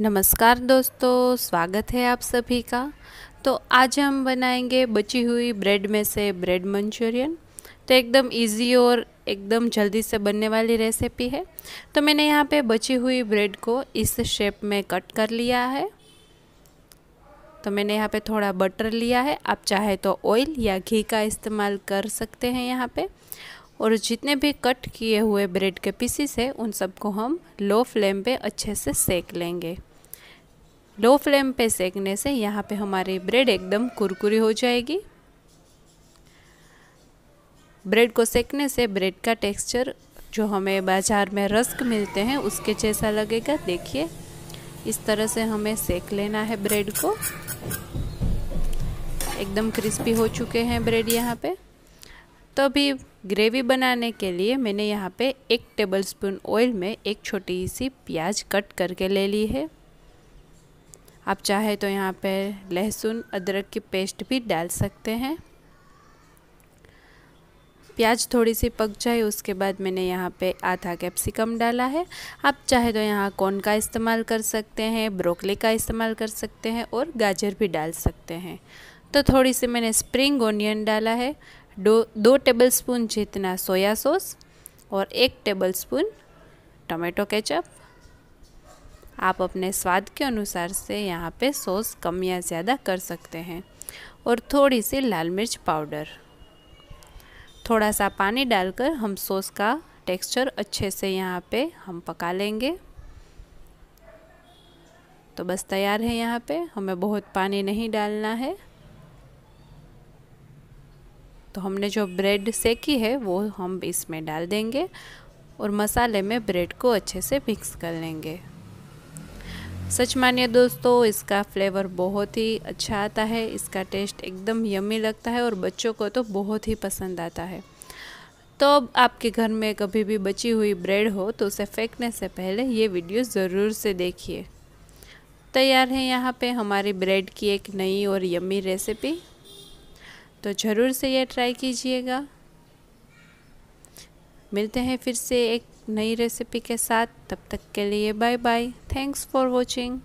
नमस्कार दोस्तों, स्वागत है आप सभी का। तो आज हम बनाएँगे बची हुई ब्रेड में से ब्रेड मंचूरियन। तो एकदम इजी और एकदम जल्दी से बनने वाली रेसिपी है। तो मैंने यहाँ पे बची हुई ब्रेड को इस शेप में कट कर लिया है। तो मैंने यहाँ पे थोड़ा बटर लिया है। आप चाहे तो ऑयल या घी का इस्तेमाल कर सकते हैं यहाँ पे। और जितने भी कट किए हुए ब्रेड के पीसीस है, उन सबको हम लो फ्लेम पे अच्छे से सेक लेंगे। लो फ्लेम पे सेकने से यहाँ पे हमारी ब्रेड एकदम कुरकुरी हो जाएगी। ब्रेड को सेकने से ब्रेड का टेक्सचर जो हमें बाज़ार में रस्क मिलते हैं, उसके जैसा लगेगा। देखिए, इस तरह से हमें सेक लेना है ब्रेड को। एकदम क्रिस्पी हो चुके हैं ब्रेड यहाँ पे। तो अभी ग्रेवी बनाने के लिए मैंने यहाँ पे एक टेबलस्पून ऑयल में एक छोटी सी प्याज कट करके ले ली है। आप चाहे तो यहाँ पे लहसुन, अदरक की पेस्ट भी डाल सकते हैं। प्याज थोड़ी सी पक जाए, उसके बाद मैंने यहाँ पे आधा कैप्सिकम डाला है। आप चाहे तो यहाँ कॉर्न का इस्तेमाल कर सकते हैं, ब्रोकली का इस्तेमाल कर सकते हैं और गाजर भी डाल सकते हैं। तो थोड़ी सी मैंने स्प्रिंग ऑनियन डाला है। दो दो टेबलस्पून जितना सोया सॉस और एक टेबलस्पून टमाटो केचप आप अपने स्वाद के अनुसार से यहाँ पे सॉस कम या ज़्यादा कर सकते हैं और थोड़ी सी लाल मिर्च पाउडर। थोड़ा सा पानी डालकर हम सॉस का टेक्सचर अच्छे से यहाँ पे हम पका लेंगे। तो बस तैयार है यहाँ पे, हमें बहुत पानी नहीं डालना है। तो हमने जो ब्रेड सेकी है, वो हम इसमें डाल देंगे और मसाले में ब्रेड को अच्छे से मिक्स कर लेंगे। सच मानिए दोस्तों, इसका फ्लेवर बहुत ही अच्छा आता है, इसका टेस्ट एकदम यमी लगता है और बच्चों को तो बहुत ही पसंद आता है। तो अब आपके घर में कभी भी बची हुई ब्रेड हो तो उसे फेंकने से पहले ये वीडियो ज़रूर से देखिए। तैयार है यहाँ पे हमारी ब्रेड की एक नई और यमी रेसिपी। तो ज़रूर से ये ट्राई कीजिएगा। मिलते हैं फिर से एक नई रेसिपी के साथ। तब तक के लिए bye bye thanks for watching